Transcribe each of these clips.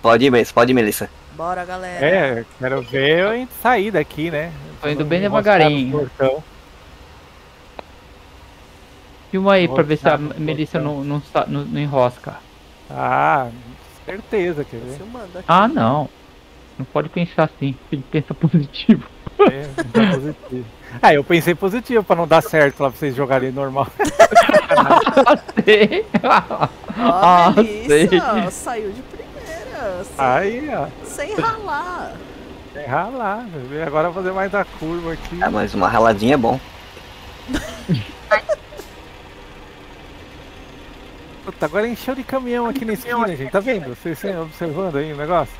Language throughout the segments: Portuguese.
Pode ir, Melissa, pode ir, Melissa. Bora, galera. É, quero ver eu sair daqui, né? Tô indo bem devagarinho. Filma aí Vou pra ver se a Melissa não, não, não- não enrosca. Ah, certeza, quer ver? Ah, não. Não pode pensar assim. Tem que pensar positivo. É, tá positivo. Ah, eu pensei positivo pra não dar certo lá pra vocês jogarem normal. Sei. Ó, Ah, sei. Saiu de. Sem, Aí, ó, sem ralar. tem ralar. Agora eu vou fazer mais a curva aqui. Ah, mas uma raladinha é bom. Puta, agora encheu de caminhão aqui na esquina, gente. Tá vendo? Vocês estão observando aí o negócio?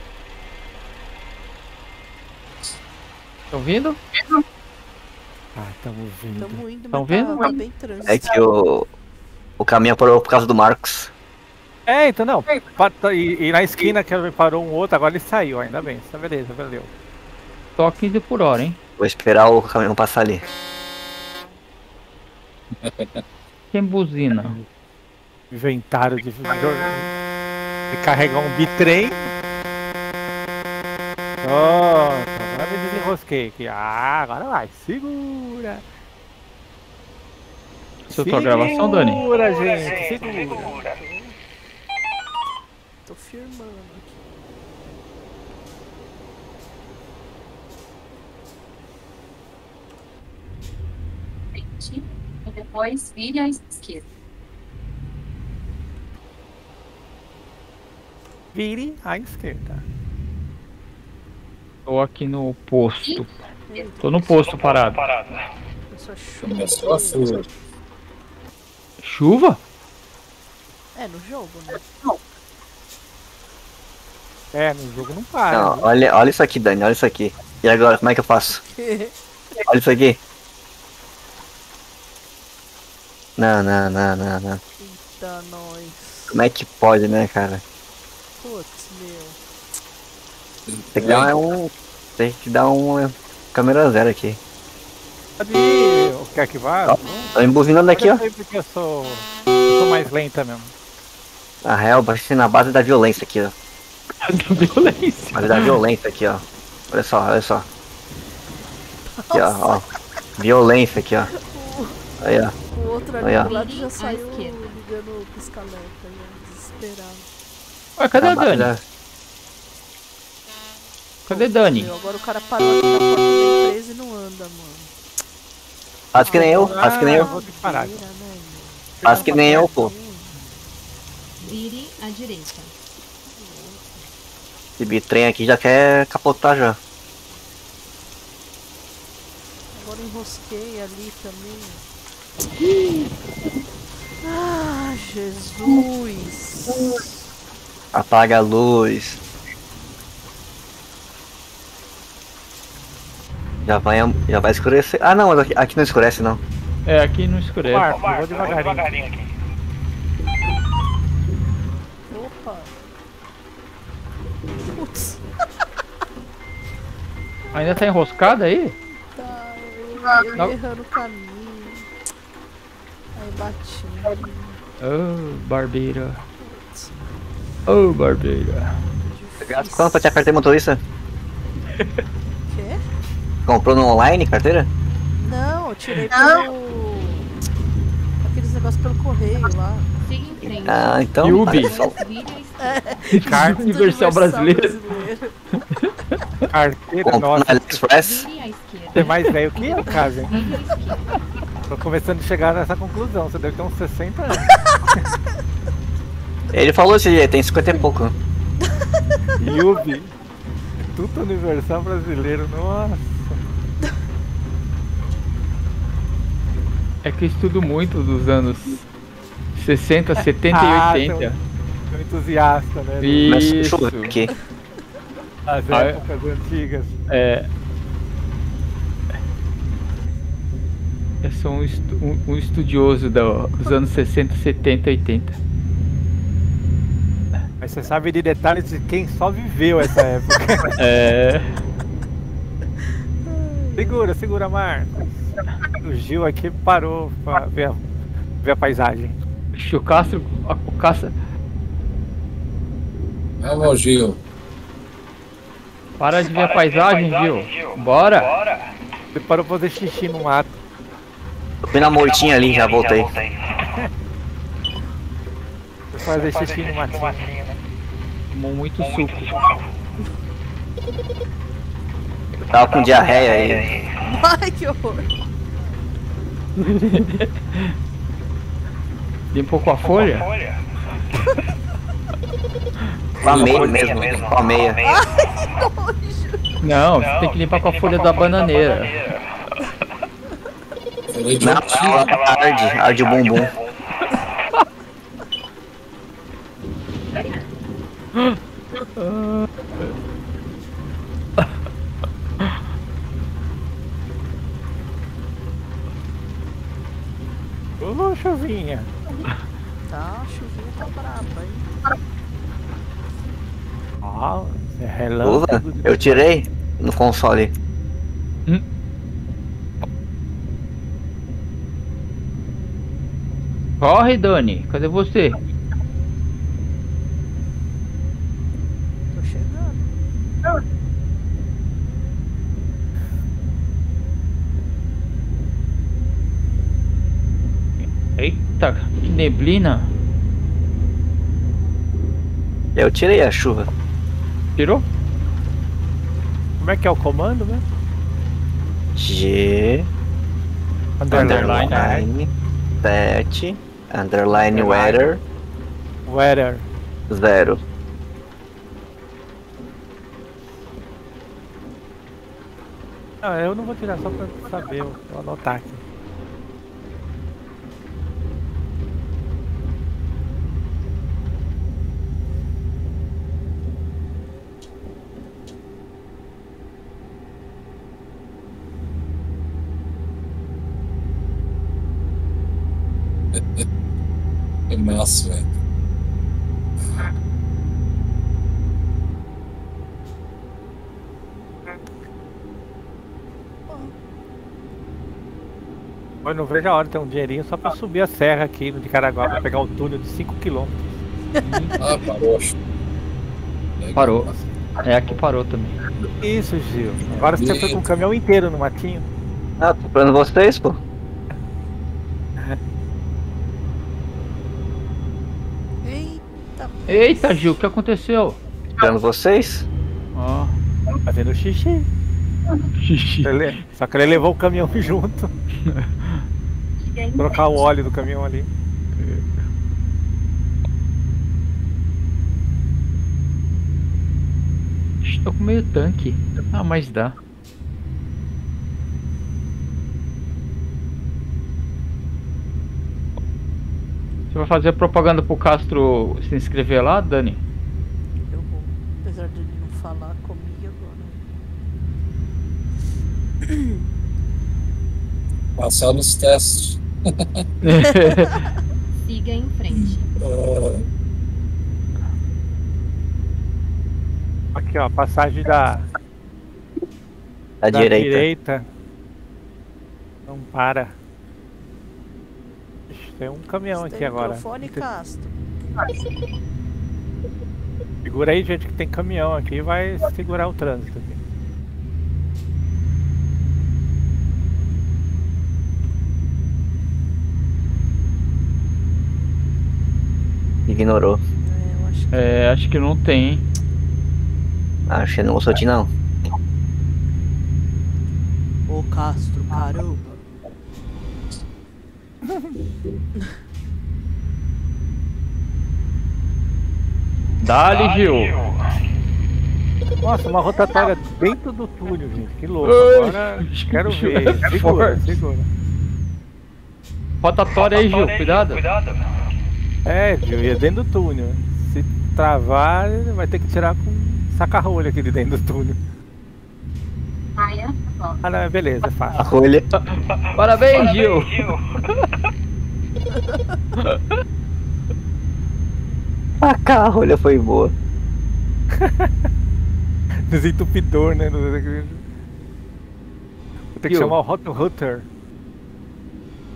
Estão vindo? Ah, tamo vindo. Tamo indo, Tão mas vendo? tá bem trânsito. É que o, o caminhão parou por causa do Marcos. É, então não. tá- E, e na esquina que parou um outro, agora ele saiu, ainda bem. Tá beleza, valeu. Só 15 por hora, hein? Vou esperar o caminhão passar ali. Tem buzina. Inventaram de, de carregar um bitrem. Pronto, agora me desenrosquei aqui. Ah, agora vai. Segura. Isso é tua gravação, Dani? Segura, gente. Segura. Tô firmando aqui. e depois vire à esquerda. Vire à esquerda. Tô aqui no posto. Tô no posto parado. Começou a chuva. Começou a chuva. Chuva? É, no jogo, né? É, no jogo não para. Não, viu? olha, olha isso aqui, Dani, olha isso aqui. E agora, como é que eu faço? Olha isso aqui. Não, não, não, não, não. Eita, nós. Como é que pode, né, cara? Putz, meu. Tem que dar um. Tem que dar um. Câmera zero aqui. Pode Quer que vá? Tô embuzinando aqui, ó. Porque eu sou, eu sou mais lenta mesmo. A real, vai ser na base da violência aqui, ó. Violência. Base da violência aqui, ó. Olha só, olha só. Aqui, ó, ó. Violência aqui, ó. Aí, ó. O outro ali do lado já saiu ligando o pisca-alerta, já, desesperado. Ué, cadê a Dani? da- Cadê Dani? Meu, agora o cara parou aqui na porta da empresa e não anda, mano. Faz que nem eu, faz que nem Ah, eu. meu? Faz que nem eu, pô. Vire à direita. Esse bitrem aqui já quer capotar já. Agora enrosquei ali também. Ah, Jesus. Apaga a luz. Já vai, já vai escurecer. Ah não, mas aqui, aqui não escurece não. É, aqui não escurece. Marco, eu vou devagarinho. Opa. Putz, Ainda tá enroscada aí? tá. Eu, Não. errando o caminho. Aí bati. Ô, barbeira. Ô, barbeira. Gasto quanto pra te carteira motorista? Quê? Comprou no online carteira? Não, eu tirei pelo. Aqueles negócios pelo correio lá. Siga em frente. Ah, então. Yubi. tá, esquerda. Carta Universal brasileiro. brasileiro. Carteira, nossa. AliExpress? Você é mais velho que eu, esquerda. Tô começando a chegar nessa conclusão. Você deve ter uns 60 anos. Ele falou esse tem 50 e pouco. Yubi. Tudo universal brasileiro, nossa. É que eu estudo muito dos anos 60, 70 Ah, e 80. Sou entusiasta, né? Isso. aqui. Das Ah, é? épocas antigas. É. Eu sou um, estu- um- um estudioso do- dos anos 60, 70 e 80. Mas você sabe de detalhes de quem só viveu essa época. É. segura, segura, Marcos. O Gil aqui parou pra ver a, ver a paisagem. O Castro. a- O Castro. Vamos, Gil. Para de ver a paisagem, Gil. Bora. Parou pra fazer xixi no mato. Fui na mortinha ali, já voltei. Foi fazer xixi no matinho. Tomou muito suco. Tava com diarreia aí. Ai, que horror. Limpou com a folha? Com a meia mesmo, com a meia. Não, você tem que limpar com a folha da bananeira. Não, um ela arde, arde o bumbum. Ô, chuvinha. Tá, a chuvinha tá braba, hein? Ó, é Luva, relâmpago. Eu tirei no console. Corre, Dani. Cadê você? Tô chegando. Eita, que neblina. Eu tirei a chuva. Tirou? Como é que é o comando, né? G Underline. underline set underline weather Weather. zero. Não, eu não vou tirar só pra saber, vou anotar aqui. Que massa, velho. Eu não vejo a hora de ter um dinheirinho só pra subir a serra aqui no de Caraguá pra pegar o túnel de 5km. Ah, parou. Parou. É, aqui parou também. Isso, Gil. Agora você foi com o caminhão inteiro no matinho. Ah, tô esperando vocês, pô. Eita, Gil, o que aconteceu? Esperando vocês. Ó, Fazendo xixi. xixi. Ele- Só que ele levou o caminhão junto. Trocar o óleo do caminhão ali. Estou com meio tanque. Ah, mas dá. Você vai fazer propaganda pro Castro se inscrever lá, Dani? eu vou. Apesar de ele não falar comigo agora. Passar nos testes. Siga em frente. Ah, Aqui, ó, passagem da, À da direita. direita. Não para. Tem um caminhão Você aqui tem agora. microfone, Castro? Segura aí, gente, que tem caminhão aqui e vai segurar o trânsito aqui. Ignorou. É, eu acho que É, acho que não tem. Acho que não gostou de não. Ô Castro, caramba. Dá-lhe, Gil. Nossa, uma rotatória dentro do túnel, gente. Que louco. Agora quero Gil, ver. é Segura, segura. Rotatória aí, Gil. Cuidado. É, Gil, e é dentro do túnel. Se travar, vai ter que tirar com saca-rolho aqui de dentro do túnel. Ah, não, beleza, é A fácil. rolha. Parabéns, Gil. A cá, a rolha foi boa. Desentupidor, né? Vou ter que Gil. chamar o Hot Router.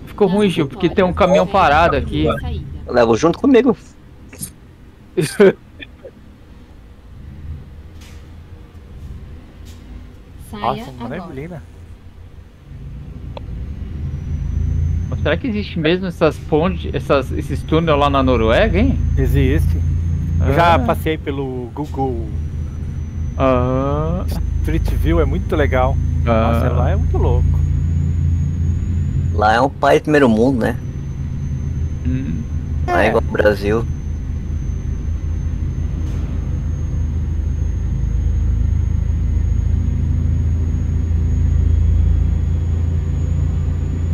Ficou ruim, Gil, porque tem um caminhão parado aqui. Levo junto comigo. Nossa, uma agora. neblina. Mas Será que existe mesmo essas pontes, essas, esses túneis lá na Noruega, hein? Existe. Eu já Ah. passei pelo Google Ah, Street View, é muito legal. ah. Nossa, lá é muito louco. Lá é um país primeiro mundo, né? Hum. Não é igual ao Brasil.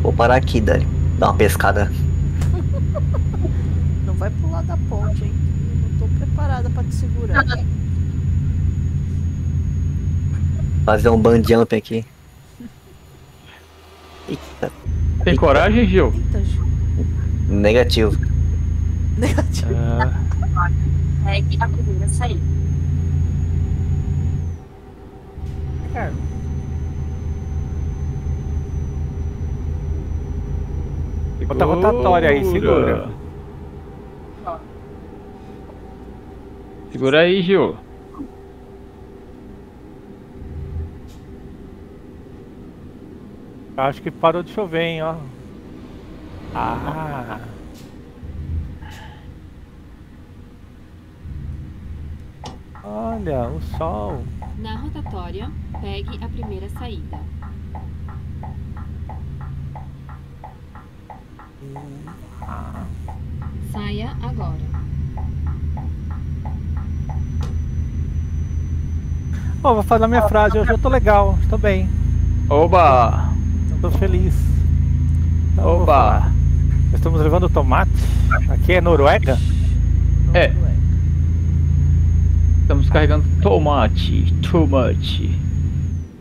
Vou parar aqui, Dani. Dar uma pescada. Não vai pular da ponte, hein? Eu não tô preparada pra te segurar. Fazer um band jump aqui. Eita, Tem coragem, Gil? Eita, Gil. negativo. Negativo. Ah, Pegue a primeira saída. é. Bota a rotatória aí, segura. Segura aí, Gil. Acho que parou de chover, hein, ó. Ah. Olha, o sol. Na rotatória, pegue a primeira saída. Saia agora. Ó, vou fazer a minha frase, hoje eu tô legal, tô bem, Oba! tô feliz. Então, Oba! Estamos levando tomate. Aqui é Noruega? É. Estamos carregando tomate, tomate,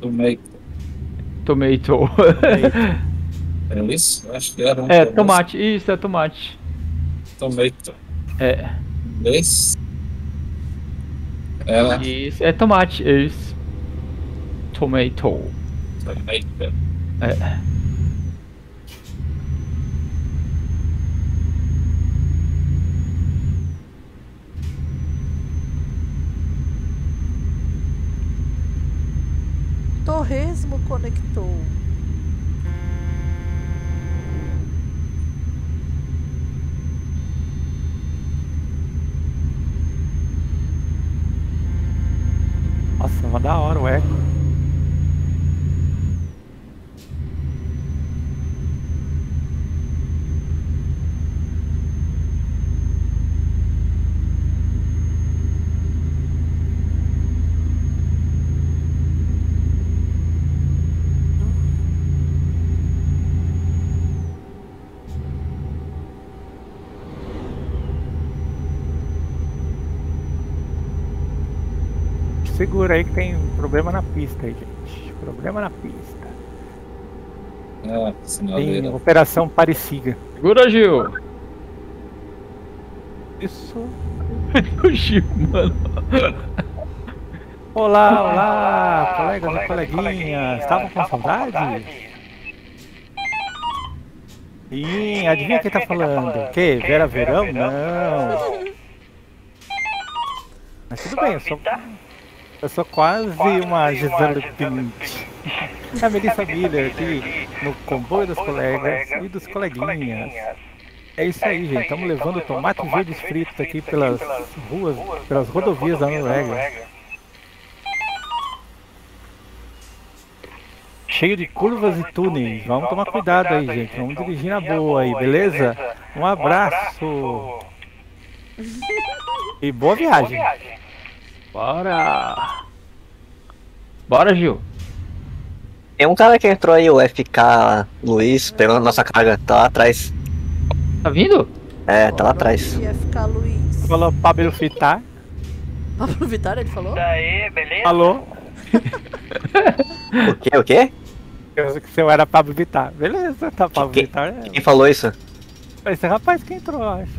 Tomei. tomato. É isso? Acho que era um é, tomate, isso, é tomate. Tomato. É, Inglês? Era isso, é tomate, isso. Tomato. tomato. É. Torresmo conectou. Nossa, mas da hora o eco. Segura aí que tem problema na pista aí, gente. Problema na pista. Ah, Tem operação parecida. Segura, Gil. Isso. o Gil, mano. Olá, olá, colegas e coleguinhas. Estavam com saudade? Sim, adivinha quem tá falando? O quê? Vera Verão? Não. Mas tudo bem, eu sou, eu sou quase uma Gisele Bündchen. É a Melissa Miller aqui no comboio dos colegas e dos coleguinhas. É isso aí, gente. Estamos levando tomates verdes fritos aqui pelas ruas, pelas rodovias da Noruega. Cheio de curvas e túneis. Vamos tomar cuidado aí, gente. Vamos dirigir na boa aí, beleza? Um abraço. E boa viagem. Bora. Bora, Gil. Tem um cara que entrou aí, o FK Luiz, pegando nossa carga. Tá lá atrás. Tá vindo? É, tá lá atrás. Ficar Luiz. Falou Pablo Fitar. Pablo Vittar, ele falou? Falou O quê? O quê? que que eu era Pablo Vittar. Beleza, tá Pablo Quem- Vittar. Quem falou isso? É esse rapaz que entrou, eu acho.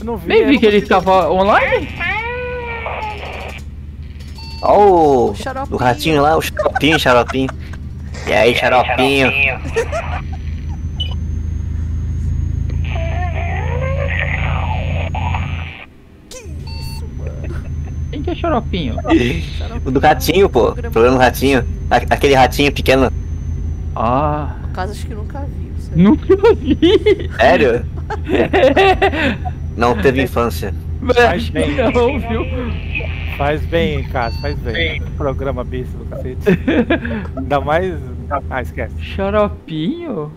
Eu não vi. Nem eu vi que ele tava online. Ó o... O ratinho lá, o xaropinho, xaropinho. E aí, xaropinho? Quem que é xaropinho? O do ratinho, pô. Programa do ratinho. Aquele ratinho pequeno. Ah, No caso, acho que nunca vi. nunca vi. Sério? Não teve infância. Faz bem. Não, viu? Faz bem, cara, faz bem. Programa besta do cacete. Ainda mais. Ah, esquece. Xaropinho?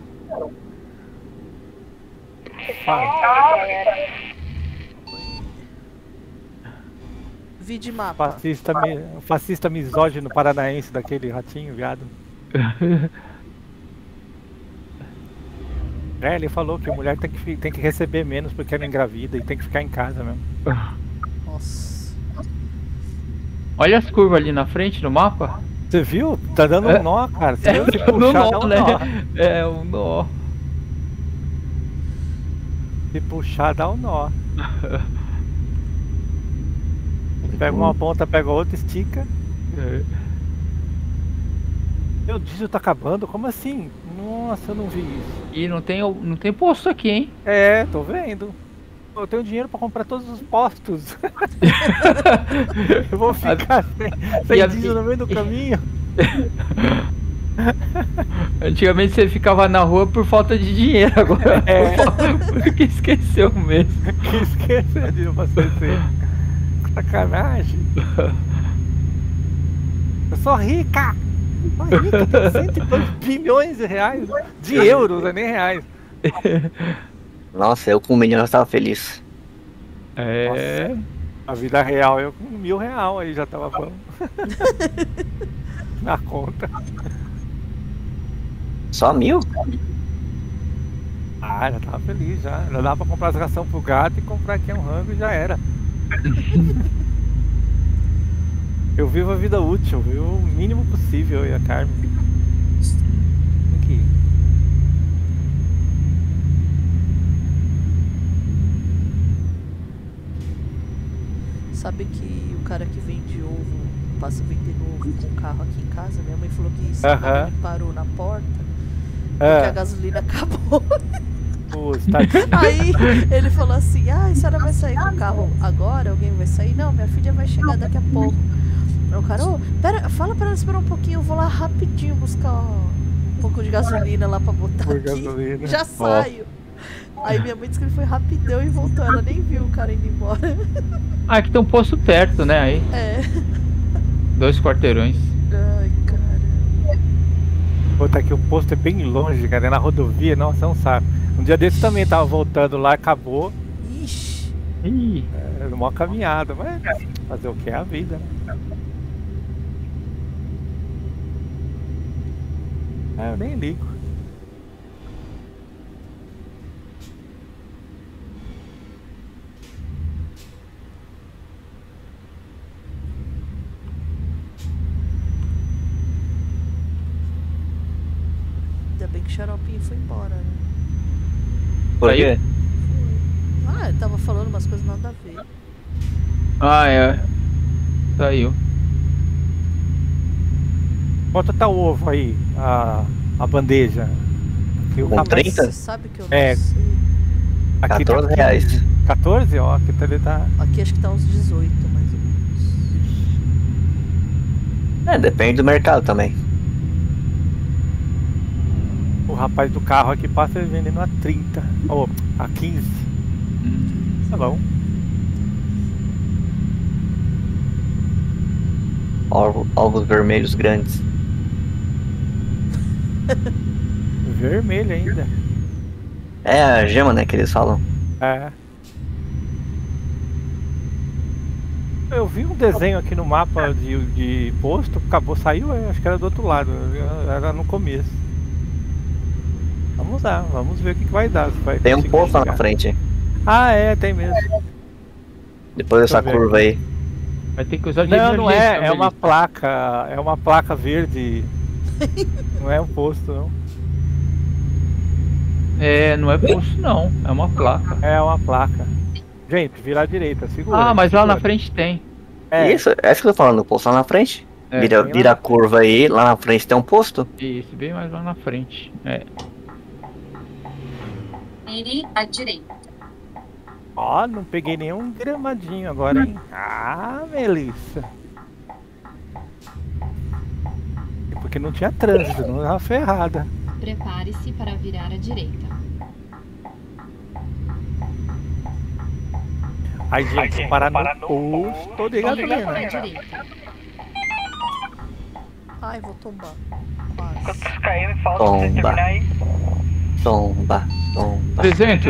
Vi de mapa. Fascista, mi- fascista misógino paranaense daquele ratinho, viado. É, ele falou que a mulher tem que, fi- tem que receber menos porque ela engravida e tem que ficar em casa mesmo. Olha as curvas ali na frente no mapa. Você viu? Tá dando É. um nó, cara. Se É, você no puxar, dá nó, um né? nó. É, um nó. Se puxar, dá um nó. Pega uma ponta, pega outra, estica. É. Meu diesel tá acabando? Como assim? Nossa, eu não vi isso. E não tem, não tem posto aqui, hein? É, tô vendo. Eu tenho dinheiro pra comprar todos os postos. eu vou ficar sem, sem diesel no meio do caminho. Antigamente você ficava na rua por falta de dinheiro, agora É. porque esqueceu mesmo. Que esqueceu de abastecer. Sacanagem. Eu sou rica! Sou rica, tenho cento e poucos bilhões de reais. De euros, não é nem reais. Nossa, eu com um milhão eu estava feliz. É. A vida real, eu com mil real aí já tava bom. Na conta. Só mil? Ah, já tava feliz já. Já dá pra comprar as ração pro gato e comprar aqui um rango e já era. eu vivo a vida útil, vivo o mínimo possível eu e a Carmen. Aqui. Sabe que o cara que vende ovo passa vendendo ovo com o carro aqui em casa? Minha mãe falou que isso Aham. ele parou na porta porque a Ah, gasolina acabou. putz, tadinho. Aí ele falou assim: Ah, a senhora vai sair com o carro agora? Alguém vai sair? Não, minha filha vai chegar daqui a pouco. O cara, ô, pera, fala pra ela esperar um pouquinho, eu vou lá rapidinho buscar um pouco de gasolina lá pra botar aqui. gasolina. Já saio. Aí minha mãe disse que ele foi rapidão e voltou. Ela nem viu o cara indo embora. Ah, aqui tem um posto perto, né? Aí, É. dois quarteirões. Ai, cara. Puta que o posto é bem longe, cara. É na rodovia, nossa, é um saco. Um dia desse também tava voltando lá, acabou. Ixi. Ih, É uma caminhada, mas fazer o que é a vida, né? É, eu nem ligo. Ainda bem que o xaropinho foi embora, né? Por Aí- quê? Ah, ele tava falando umas coisas nada a ver. Ah, é. Saiu. Tá o ovo aí? A, a bandeja? Aqui, o Com rapaz- 30? Você sabe que eu não É. sei. aqui 14 tá reais. 14? Ó, aqui tá, ele tá. Aqui acho que tá uns 18, mais ou menos. É, depende do mercado também. O rapaz do carro aqui passa ele vendendo a 30. Ou a 15. Hum. Tá bom. Ovos vermelhos grandes. Vermelho ainda. É a gema, né, que eles falam. É. Eu vi um desenho aqui no mapa de, de posto, acabou, saiu, eu acho que era do outro lado, era no começo. Vamos lá, vamos ver o que, que vai dar. vai Tem um posto lá na frente. Ah, é, tem mesmo. Depois dessa curva aí. Vai ter que usar Não, não é, é uma placa, é uma placa verde. não é um posto, não. É, não é posto não, é uma placa. É uma placa. Gente, virar à direita, segura. Ah, mas lá na segura. frente tem. É, Isso, é isso que eu tô falando, o posto lá na frente. É, vira, vira a curva aí, lá na frente tem um posto. Isso, bem mais lá na frente. É. Vire à direita. Ó, não peguei nenhum gramadinho agora, hein? Ah, Melissa. É Porque não tinha trânsito, não tava ferrada. Prepare-se para virar à direita. Aí, gente, vou parar no posto de À gasolina. direita. Ai, vou tombar. Quase. Quantos KM faltam pra você terminar aí? Tomba, tomba. 300.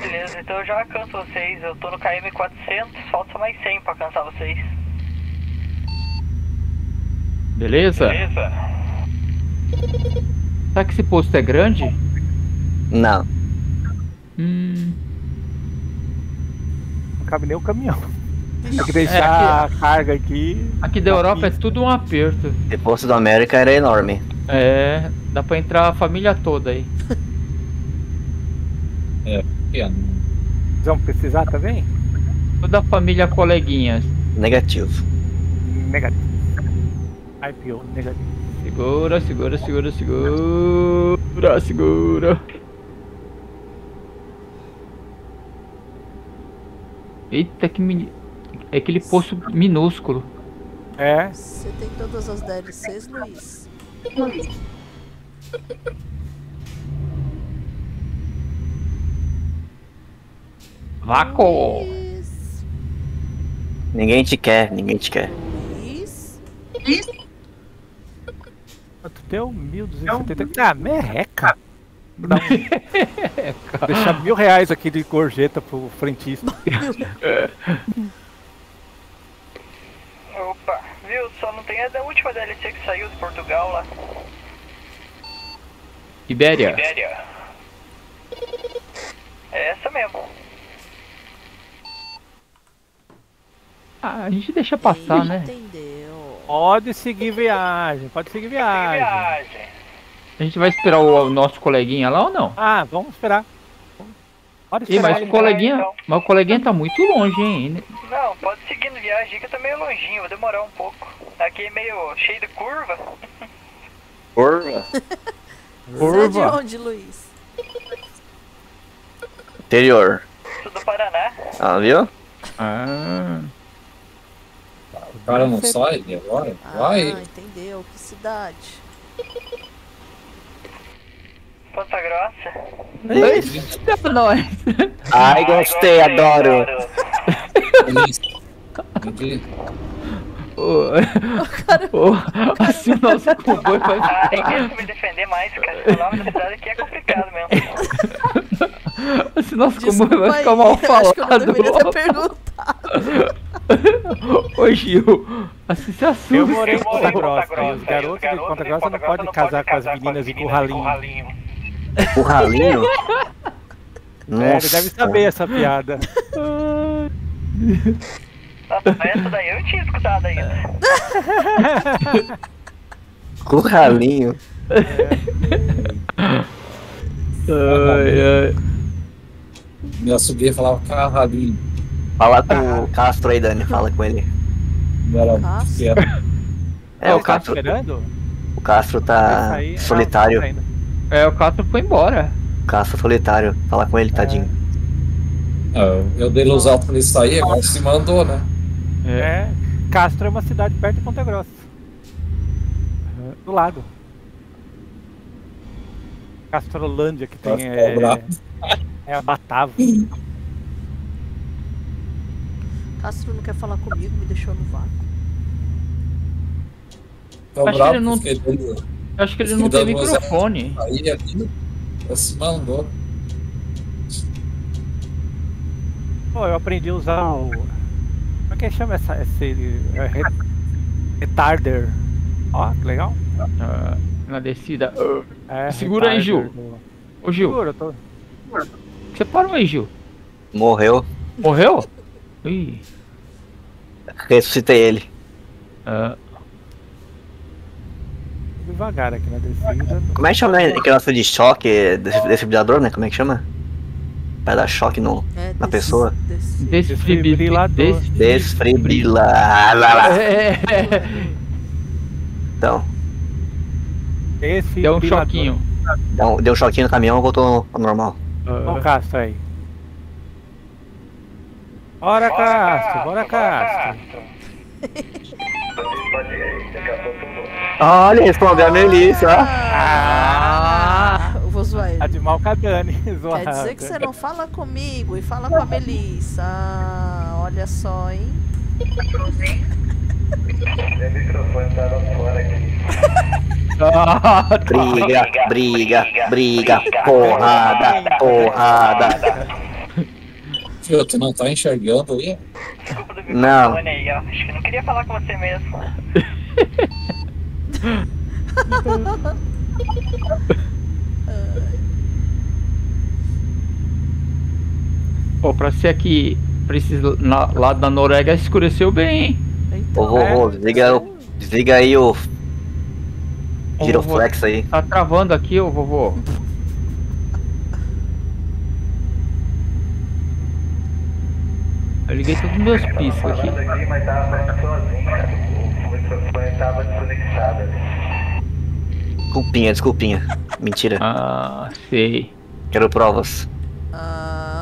Beleza, então eu já alcanço vocês. Eu tô no KM 400, falta só mais 100 pra alcançar vocês. Beleza? Beleza? Será que esse posto é grande? Não. Hum. Não cabe nem o caminhão. Tem que Ixi, deixar a carga aqui. Aqui da Europa é pista. tudo um aperto. O posto da América era enorme. É, dá pra entrar a família toda aí. Piano. Vamos precisar também? Toda a família coleguinhas. Negativo. Negativo. IPO, negativo. Segura, segura, segura, segura, segura. Eita, que mini... É aquele poço minúsculo. É, Você tem todas as DLCs, Luiz? Luiz. Ninguém te quer, ninguém te quer. Luiz. quanto deu? 1270. Ah, merreca. Dar um- deixar mil reais aqui de gorjeta pro frentista. Opa, viu? Só não tem a da última DLC que saiu de Portugal lá. Ibéria. Ibéria. É essa mesmo. Ah, a gente deixa passar, né? Entendeu? Pode seguir viagem, pode seguir viagem. Viagem. A gente vai esperar o, o nosso coleguinha lá ou não? Ah, vamos esperar. Pode Ih, esperar. mas o ele. coleguinha, então. mas o coleguinha tá muito longe, hein? Não, pode seguir na viagem que tá meio longinho, vai demorar um pouco. Aqui é meio cheio de curva. Curva. Você é de onde, Luiz? Interior. Sou do Paraná. Ah, viu? Ah, O cara não sai agora? Ah, Vai. entendeu. Que cidade? Ponta Grossa. Eita, nós. Ai, gostei, adoro. Entendi. Ô, ô, assim o nosso comboio vai Ah, tem mesmo que me defender mais, cara. O nome da cidade aqui é complicado mesmo. Esse nosso Desculpa comboio vai ficar mal Acho que eu não deveria ter falado. perguntado. Ô Gil, assim se assusta. Eu morei em Ponta Grossa. e os garotos de Ponta Grossa não podem casar com as meninas de Curralinho. O ralinho. É, ele deve saber essa piada. Nossa, mas essa daí eu tinha escutado ainda. O ralinho. Ai, ai. Me assuguei e falava carralinho. Fala com o Castro aí, Dani. Fala com ele. Não. É, o tá Castro, esperando? o Castro tá sair? solitário. Não, ainda. É, o Castro foi embora. O Castro solitário. Fala com ele, tadinho. Ah, eu dei luz alta pra ele sair, agora se mandou, né? É. Castro é uma cidade perto de Ponta Grossa. Do lado. Castrolândia que tem. É, é a Batavo. Castro não quer falar comigo, me deixou no vácuo. Tô Acho que bravo ele não- ele Eu acho que ele não tem microfone. aí aqui, já se mandou. Pô, eu aprendi a usar o. Como é que chama essa, esse. é, re- retarder? Ó, que legal. Ah, na descida. É, Segura aí, Gil. do- Ô Gil, Segura, tô. você parou aí, Gil? Morreu. Morreu? Ih. Ressuscitei ele. Ah, devagar aqui na descida. Como é que chama aquele negócio de choque? desse- Desfibrilador, né? Como é que chama? Vai dar choque no. É, Na pessoa? Desfibrilador. Des- Desfibrilador. É, Então, deu um choquinho. deu um, deu um choquinho no caminhão e voltou ao normal. Ó o Castro aí. Bora, Castro, bora, Castro. Olha, respondeu a Melissa, ó. Ah, ele. A de Malcadane, Quer zoada. dizer que você não fala comigo e fala com a Melissa. Ah, olha só, hein? Ah, tá. Briga, briga, briga, porrada, porrada. Tu não tá enxergando aí? Desculpa do Não. microfone aí, ó. Acho que não queria falar com você mesmo. Pô, pra ser aqui, pra esse na- lado da Noruega, escureceu bem, hein? Ô, vovô, desliga, o- desliga aí o giroflex aí. Tá travando aqui, ô vovô. Eu liguei todos os meus piscos aqui. mas tava sozinho, tava. Desculpinha, desculpinha. Mentira, Ah, sei. quero provas. Ah,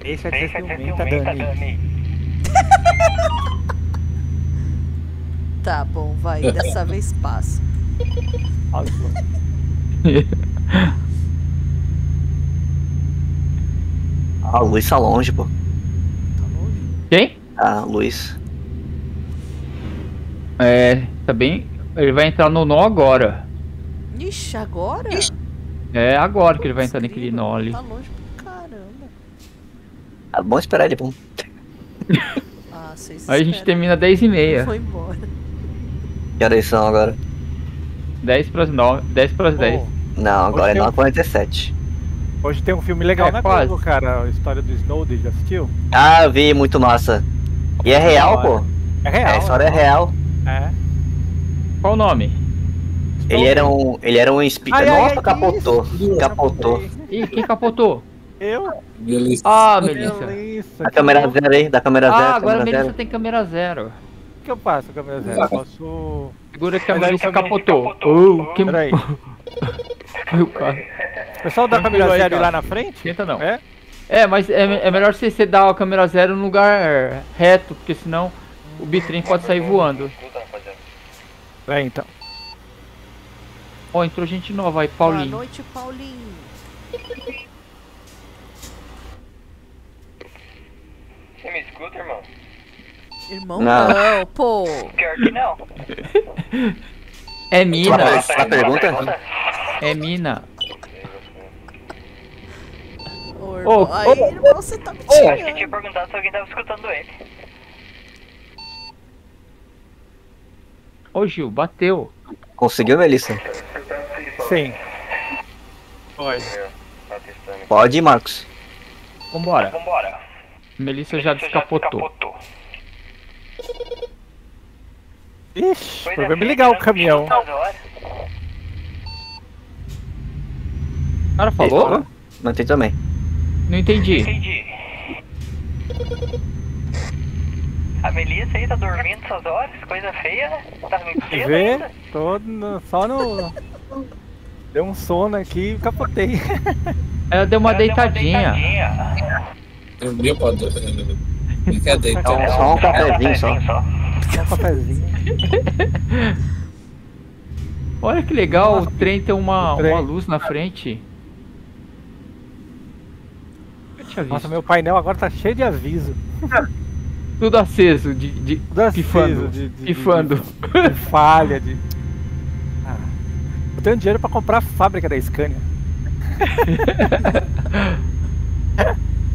Deixa de ser ciumenta, Dani. Dani. tá bom, vai. Dessa vez passa. Azul. Ah, o Luiz tá longe, pô. Tá longe? Quem? Ah, Luiz. É, tá bem. Ele vai entrar no nó agora. Ixi, agora? É agora que ele vai entrar naquele nó ali. Tá longe. Ah, bom esperar ele, pô. Ah, vocês Aí a gente termina 10 e meia. Foi embora. Que horas são agora? 10 pras 9, 10 pras 10. Ô, Não, agora é Hoje 9h47. hoje tem um filme legal É, na quase. Globo, cara. A história do Snowden, já assistiu? Ah, eu vi, muito massa. E é real, pô. É real. É, a história é real. É. Qual o nome? Ele era um. Ele era um. Ai, ai, Nossa, ai, capotou. isso. Capotou. Ih, quem capotou? Eu? Melissa. Ah, Melissa. Melissa. Da câmera zero aí, da câmera zero. Ah, agora a Melissa zero. tem câmera zero. O que eu faço a câmera zero? Eu posso. Segura que a Melissa capotou. capotou. Oh, que... Peraí. O carro. Pessoal da câmera aí, zero cara. lá na frente? Tenta não. É? É, mas é, é melhor você, você dar a câmera zero num lugar reto, porque senão o bitrem pode sair voando. É, então. Ó, entrou gente nova aí, Boa Paulinho. noite, Paulinho. Você me escuta, irmão? Irmão, Não. não, pô. Pior que não. É mina, Uma per- uma pergunta? é mina. Ô, irmão. Ô, Aí, ô. irmão, você tá me Acho que tinha tirando. perguntado se alguém tava escutando ele. Ô Gil, bateu. Conseguiu, Melissa? Sim. Pode ir, Marcos. Vambora. Vambora. Melissa já descapotou. Ixi, Pois foi é, bem o não caminhão. O cara falou? Não tem também. Não entendi. Entendi. A Melissa aí tá dormindo essas horas? Coisa feia, né? Tá muito cedo Vê? ainda. Tô no- só no. Deu um sono aqui e capotei. Ela deu uma Ela deu deitadinha. deitadinha. Dormiu pra dormir. Quer deitar? É só um cafezinho só. Só um cafezinho. Olha que legal, o trem tem uma, trem. uma luz na frente. Nossa, meu painel agora tá cheio de aviso. Tudo aceso, de, de Tudo aceso, pifando. de- de- pifando. de- de falha, de. Ah, eu tenho dinheiro pra comprar a fábrica da Scania.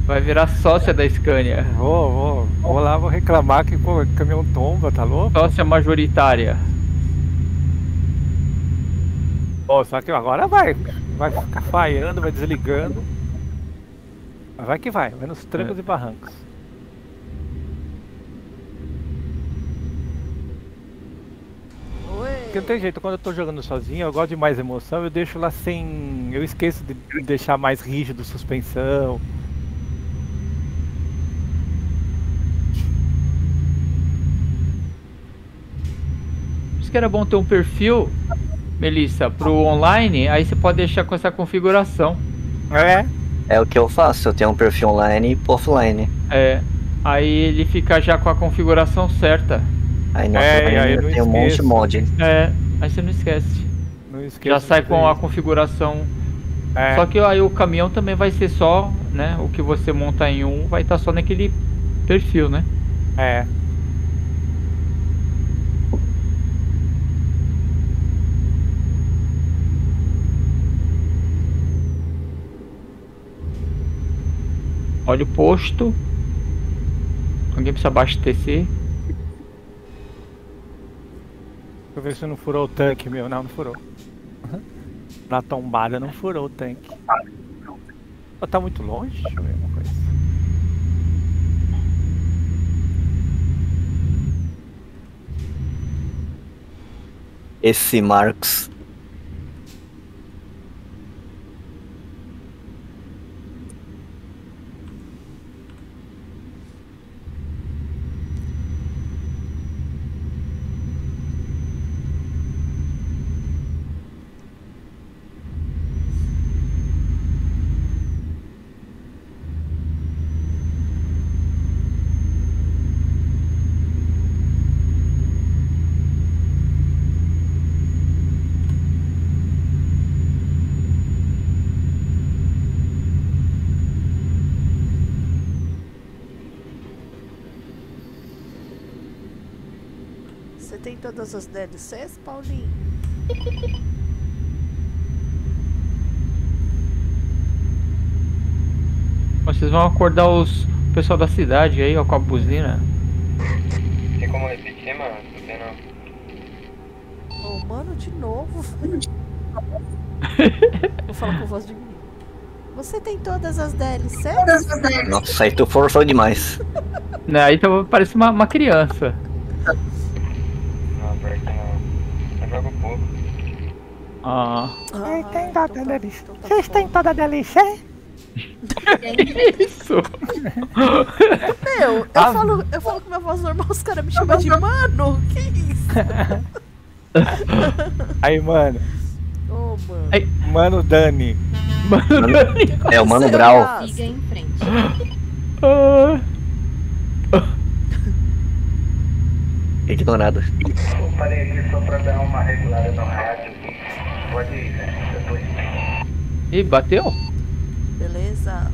Vai virar sócia da Scania. Vou, vou. Vou lá, vou reclamar que pô, o caminhão tomba, tá louco? Sócia majoritária. Pô, só que agora vai. Vai ficar falhando, vai desligando. Mas vai que vai, vai nos trancos É. e barrancos. Porque não tem jeito, quando eu tô jogando sozinho, eu gosto de mais emoção, eu deixo lá sem. Eu esqueço de deixar mais rígido suspensão. Que era bom ter um perfil, Melissa, pro online, aí você pode deixar com essa configuração. É, É o que eu faço, eu tenho um perfil online e offline. É. Aí ele fica já com a configuração certa. Aí no É, offline aí eu tenho um monte de mod. É. Aí você não esquece. não esqueça. Já sai com a configuração. É, Só que aí o caminhão também vai ser só, né? O que você monta em um vai estar só naquele perfil, né? é. Olha o posto. Alguém precisa abastecer. Deixa eu ver se não furou o tanque, meu. Não, não furou. Na tombada não furou o tanque. Ó, Tá muito longe? Deixa eu ver uma coisa. Esse Marcos. Você tem todas as DLCs, Paulinho? Vocês vão acordar os o pessoal da cidade aí, ó, com a buzina. Tem como repetir, mano? Não tem não. Ô, mano, de novo. Vou falar com voz de menino. Você tem todas as DLCs? Nossa, aí tu forçou demais. Né, aí então parece uma, uma criança. Não, pior que não. Eu jogo pouco. Ah. Ah, tem então toda a DLC. tá Vocês têm toda a DLC? Isso! Meu, eu, Ah. falo, eu falo com minha voz normal, os caras me chamam de mano. Que isso? Aí, mano. Ô, mano. Ai. Mano Dani. Mano, É o Mano Brau. Siga em frente. ah, Ignorado. Eu parei aqui só pra dar uma regulada no rádio. Pode ir, né? Depois. Ih, bateu? Beleza.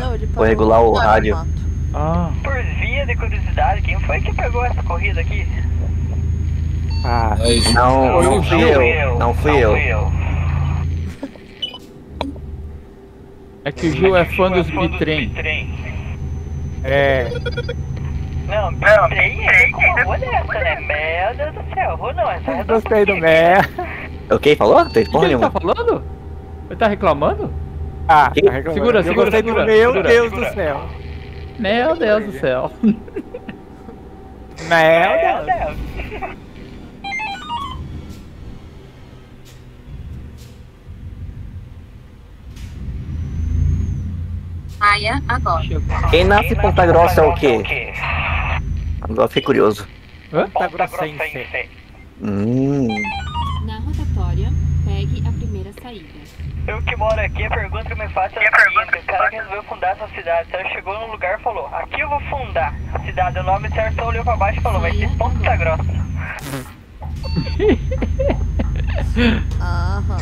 Não, ele Vou regular o rádio. Ah. Por via de curiosidade, quem foi que pegou essa corrida aqui? Ah, Aí, Não, não fui Não eu. Não fui eu. É que o Gil é fã dos bitrem. é. Não, bitrem é com uma rua dessa, né? Meu Deus do céu, rua não, essa é Gostei do Mé. O que falou? Tem O que porra ele tá nenhuma. falando? Ele tá reclamando? Ah, Que? tá reclamando. Segura, Eu segura, segura, Meu segura, Deus segura. do céu. Meu Deus do céu. Meu Deus. Saia agora. Quem nasce em Ponta Grossa é o quê? Agora fiquei curioso. Hã? Tá grossense. Hum. Na rotatória, pegue a primeira saída. Eu que moro aqui, a pergunta que eu me faço é a seguinte, o cara que resolveu fundar essa cidade, então ele chegou num lugar e falou, aqui eu vou fundar a cidade, o nome certo, só olhou pra baixo e falou, vai ser Ponta Grossa. Aham.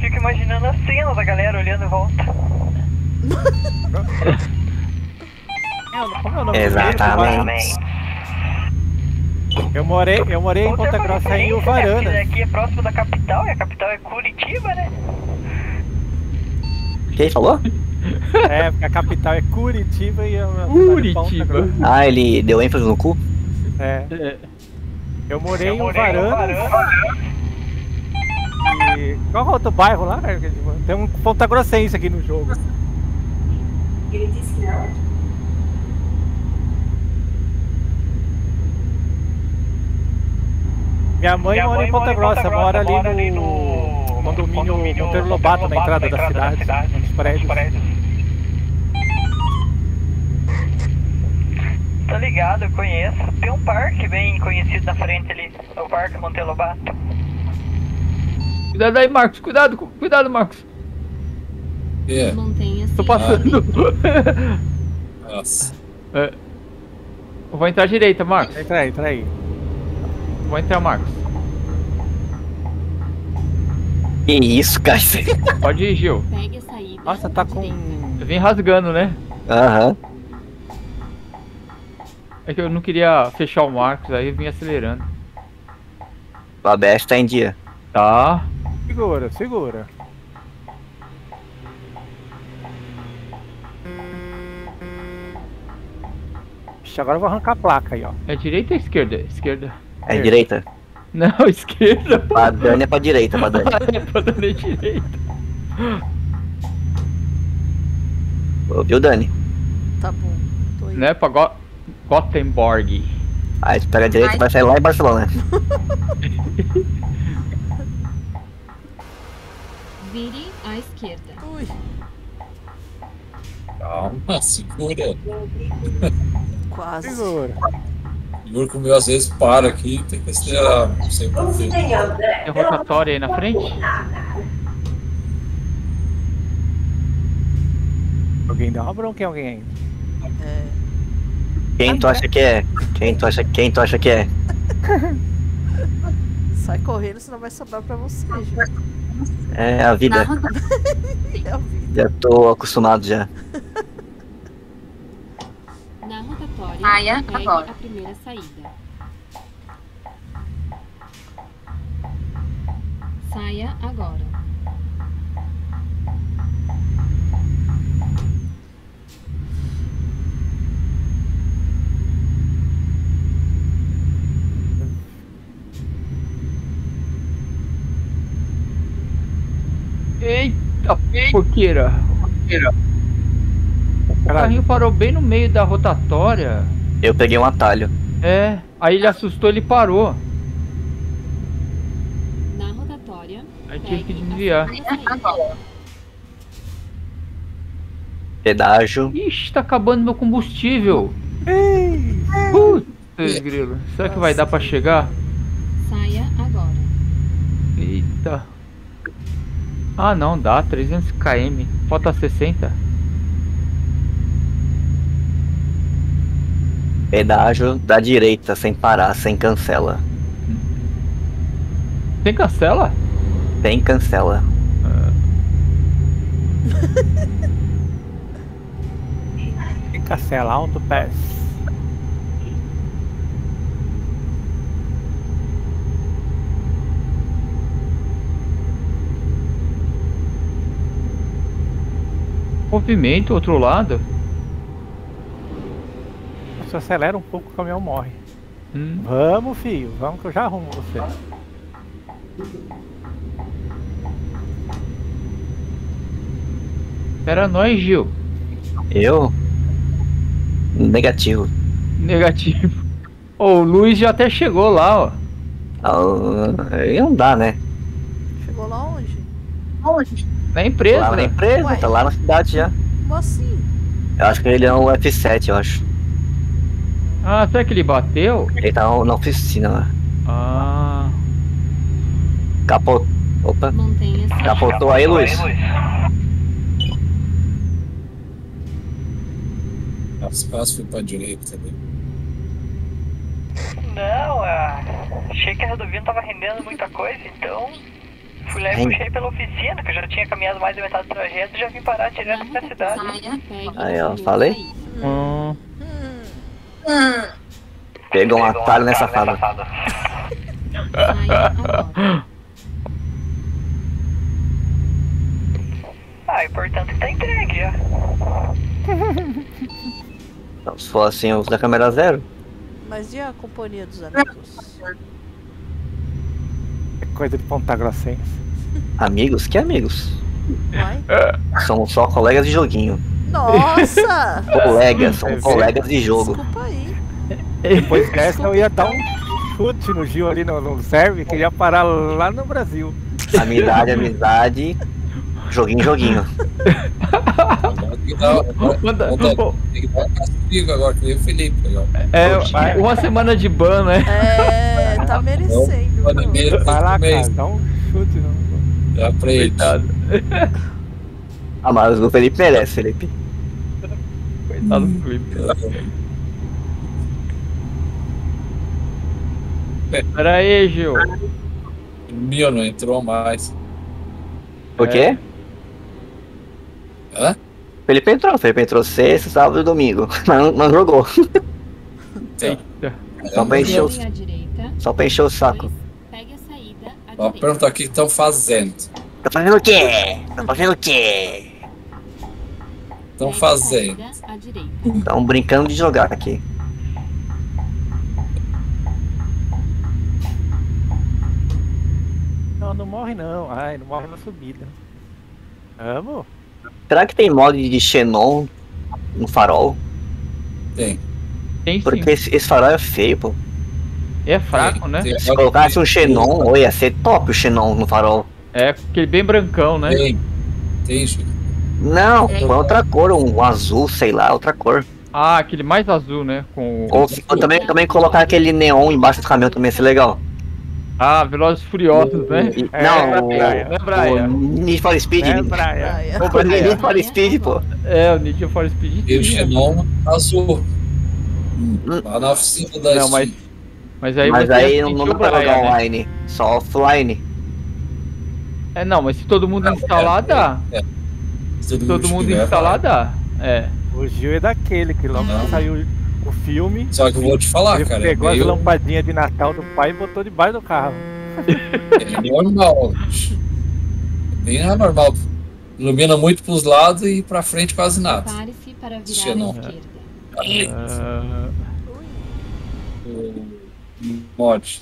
Fico imaginando a cena da galera olhando em volta. Como é o nome do Exatamente. Eu morei, eu morei em Ponta Grossa em né, Uvarana. porque Aqui é próximo da capital, e a capital é Curitiba, né? Quem falou? É, porque a capital é Curitiba e a é Ponta Curitiba. Grossa. Ah, ele deu ênfase no cu? É, É, eu morei Eu em morei em Uvarana. Uvarana. E qual é o outro bairro lá? Tem um Ponta Grossense aqui no jogo. Ele disse que não. Minha mãe Minha mora em Ponta Grossa, mora ali mora no condomínio Monteiro Lobato, na entrada da cidade, nos prédios. Tá ligado, eu conheço. Tem um parque bem conhecido na frente ali. O Parque Monte Lobato. Cuidado aí, Marcos. Cuidado, cu- cuidado, Marcos. É. Tô passando. Nossa. É. Eu vou entrar à direita, Marcos. Entra aí, entra aí. Vou entrar, Marcos. Que isso, cara? Pode ir, Gil. Nossa, tá com. direita. Eu vim rasgando, né? Aham. É que eu não queria fechar o Marcos, aí eu vim acelerando. O ABS tá em dia. Tá. Segura, segura. Ixi, agora eu vou arrancar a placa aí, ó. É direita ou esquerda? Esquerda. É É. direita. Não, esquerda. Pra Dani é pra direita, pra Dani. É pra dar na direita. Ouviu, Dani? Tá bom. Tô indo. Né? Pra Go Gothenburg. Aí tu pega a direita vai sair lá em Barcelona. Vire à esquerda. Ui, Calma, segura. quase. Segura. O Igor comigo às vezes para aqui, tem que acelerar. Não sei porquê. Tem rotatória aí na frente? Alguém dá uma bronca em alguém aí. É, Quem tu acha que é? Quem tu acha, quem tu acha que é? sai correndo, senão vai sobrar pra você, gente. É a vida. É a vida. Já tô acostumado já. Na pegue agora. a primeira saída. Saia agora. Eita, porqueira. O Caralho. carrinho parou bem no meio da rotatória. Eu peguei um atalho. É, aí ele assustou, ele parou. Na rotatória, Aí tive que desviar. Pedágio. Ixi, tá acabando meu combustível. Putz, grilo. Será que vai dar pra chegar? Saia agora. Eita. Ah, não, dá. 300 km. Falta 60. Pedágio da direita, sem parar, sem cancela. Tem cancela? Sem cancela. Tem cancela, alto pass. Movimento, outro lado. Se acelera um pouco, o caminhão morre. Hum. Vamos, filho. Vamos que eu já arrumo você. Era nós, Gil. Eu? Negativo. Negativo. Ô, o Luiz já até chegou lá, ó. Ah, Aí não dá, né? Chegou lá onde? Onde? Na empresa. Lá na empresa, Ué. tá lá na cidade já. Como assim? Eu acho que ele é um F7, eu acho. Ah, será que ele bateu? Ele tá na oficina lá. Ah. Capotou. Opa. Mantenha-se. Capotou aí, Luiz? As quase fui pra direita também. Não, ah, achei que a rodovia não tava rendendo muita coisa, então fui lá e puxei pela oficina, que eu já tinha caminhado mais da metade do trajeto e já vim parar direto na cidade. Aí, ó, falei? saída. Hum. Pegou um atalho nessa agora. Ah, o importante é tá entregue já. Então, se for assim, eu uso da câmera zero. mas e a companhia dos amigos? É coisa de ponta grossense. Amigos? Que amigos? Vai? Somos só colegas de joguinho. Nossa! Colegas, são colegas de jogo. Desculpa aí. Depois dessa eu ia dar um chute no Gil ali no, no serve, que ele ia parar lá no Brasil. Amizade, amizade. Joguinho, joguinho. tem que dar um castigo agora, que nem o Felipe. É, uma semana de ban, né? É, tá merecendo. Viu? meio Vai lá, cara, dá um chute. Não. dá pra ele. Ah, mas o Felipe merece, Felipe. Coitado do Felipe. Pera aí, Gil. Meu, não entrou mais. Por É. quê? Hã? Felipe entrou, Felipe entrou sexta, sábado e domingo. Mas não, não jogou. Eita. Só pra encher o, só pra encher o saco. Depois, pegue a saída à Ó, pergunta o que estão fazendo. Tá fazendo o quê? Tá fazendo o quê? Estão fazendo. Estão brincando de jogar aqui. não, não morre não. Ai, não morre na subida. Amo? Será que tem mod de Xenon no farol? Tem. Tem sim. Porque esse, esse farol é feio, pô. É fraco, né? Se colocasse um Xenon, ou ia ser top o Xenon no farol. É aquele bem brancão, né? Tem. Tem, Gil. Não, com outra cor, um azul, sei lá, outra cor. Ah, aquele mais azul, né? Com. Ou, ou também, também colocar aquele neon embaixo do caminhão também ia ser legal. Ah, Velozes Furiosos, né? E- É, não, né, Brian? o Need for Speed. É, Brian. Praia. Need for Speed, pô. É, o Need for Speed. E o. Xenon azul. Lá na oficina da Não, mas-. Mas aí Mas aí não, não dá pra jogar né? online, só offline. É, não, mas se todo mundo Não, instalar, é, dá. é. Se Se todo mundo instalar, dá. É. O Gil é daquele que logo Não. que saiu o filme, Só que eu vou te falar, ele cara. É pegou as meio, lampadinhas de Natal do pai e botou debaixo do carro. é normal. Bem normal. Ilumina muito pros lados e pra frente quase nada. Prepare-se para virar Xenon. à esquerda. O mod.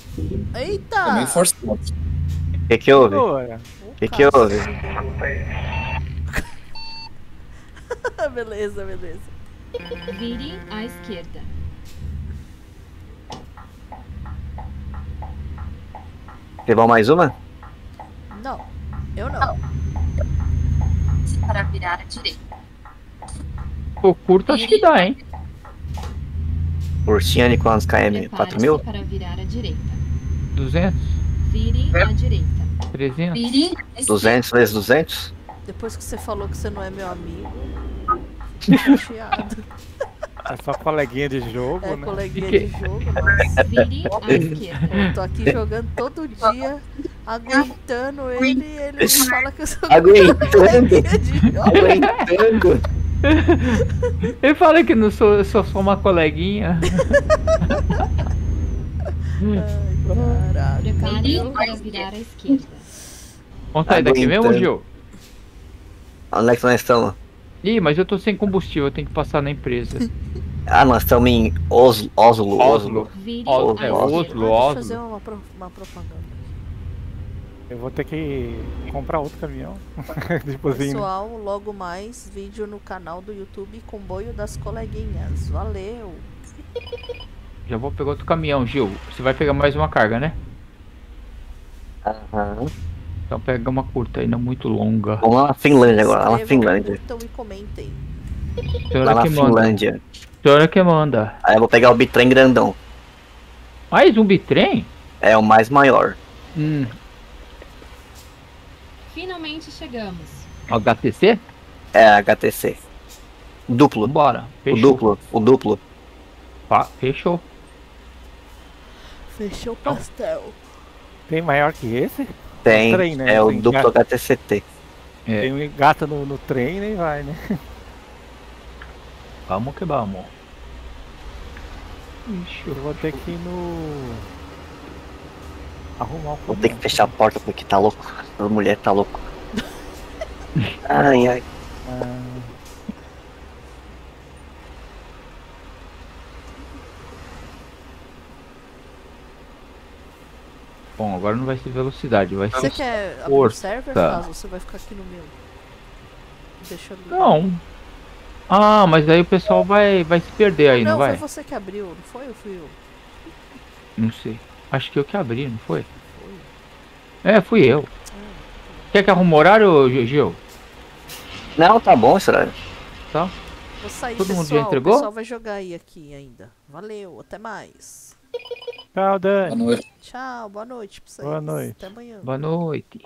Eita! Também forçado. O que que houve? O que que houve? beleza, beleza. Vire à esquerda. Levou mais uma? Não, eu não. Para virar à direita. pô, curto acho que dá, hein? Ursinha de quantos km? Prepare-se 4 mil? para virar à direita. 200? Vire à direita. 300? Vire à esquerda. 200 vezes 200? Depois que você falou que você não é meu amigo, chateado. é só coleguinha de jogo, É né? coleguinha de jogo, nossa. Esquerda. Tô aqui jogando todo dia, aguentando ele e ele me fala que eu sou Aguentando. coleguinha de jogo. Aguentando. Ele fala que não sou, eu sou só uma coleguinha. Ai, caralho. Prepare-se para virar à esquerda. Vamos sair daqui mesmo. Gil? Onde é que nós estamos? Ih, mas eu tô sem combustível, eu tenho que passar na empresa. Ah, nós estamos em Oslo. Oslo. Oslo. Oslo, é. Oslo, Deixa eu Oslo. fazer uma, pro- uma propaganda. Eu vou ter que comprar outro caminhão. tipo? Pessoal, logo mais vídeo no canal do YouTube Comboio das Coleguinhas. Valeu! Já vou pegar outro caminhão, Gil. Você vai pegar mais uma carga, né? Aham. Então pega uma curta aí, não muito longa. Vamos lá na Finlândia agora, lá na Finlândia. curtam e comentem. Lá Senhora na que manda. Finlândia. Senhora que manda. Aí eu vou pegar o bitrem grandão. Mais um bitrem? É o mais maior. Hum. Finalmente chegamos. HTC? É HTC. Duplo. Bora. O duplo. O duplo. Fa- Fechou. Fechou o pastel. tem maior que esse? Tem. Trem, né? É o Trem, duplo gato. HTCT. É. Tem um gato no, no trem e nem vai, né? Vamos que vamos. Ixi, Eu vou ter que ir no. Arrumar um Vou ter que fechar a porta porque tá louco. A mulher tá louco. Ai, ai. Ah, Bom, agora não vai ser velocidade, vai Você ser. quer abrir o força. server, caso você vai ficar aqui no meu? Deixa eu ligar. Não. Ah, mas aí o pessoal vai, vai se perder aí, não, não, vai? foi você que abriu, não foi ou fui eu? Não sei. Acho que eu que abri, não foi? É, fui eu. Quer que arrume horário, Gil-? Não, tá bom, aí. Tá. Vou sair, Todo pessoal. mundo já O entregou? pessoal vai jogar aí aqui ainda. Valeu, até mais. Tchau, Dani. Boa noite. Tchau, boa noite pra vocês. Boa noite. Até amanhã. Boa noite.